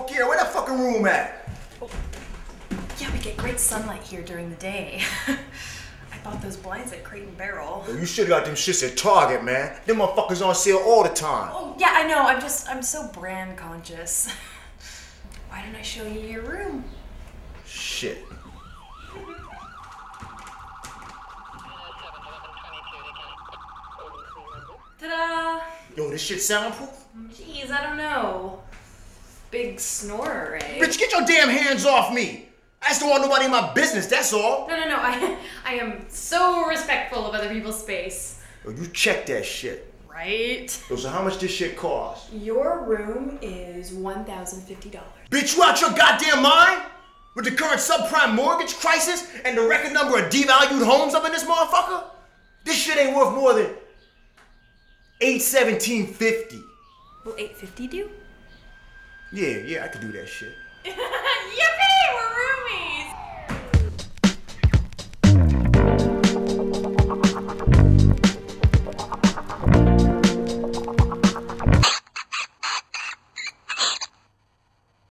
smoke here. Where the fucking room at? Oh. Yeah, we get great sunlight here during the day. I bought those blinds at Crate and Barrel. Well, you should have got them shits at Target, man. Them motherfuckers on sale all the time. Oh, yeah, I know. I'm just, I'm so brand conscious. Why didn't I show you your room? Shit. Ta-da! Yo, this shit soundproof? Jeez, I don't know. Big snorer, eh? Bitch, get your damn hands off me! I just don't want nobody in my business, that's all. No, no, no. I, I am so respectful of other people's space. Yo, you check that shit. Right? Yo, so how much this shit cost? Your room is $1,050. Bitch, you out your goddamn mind? With the current subprime mortgage crisis and the record number of devalued homes up in this motherfucker? This shit ain't worth more than eight seventeen fifty. Will 850 do? Yeah, yeah, I could do that shit.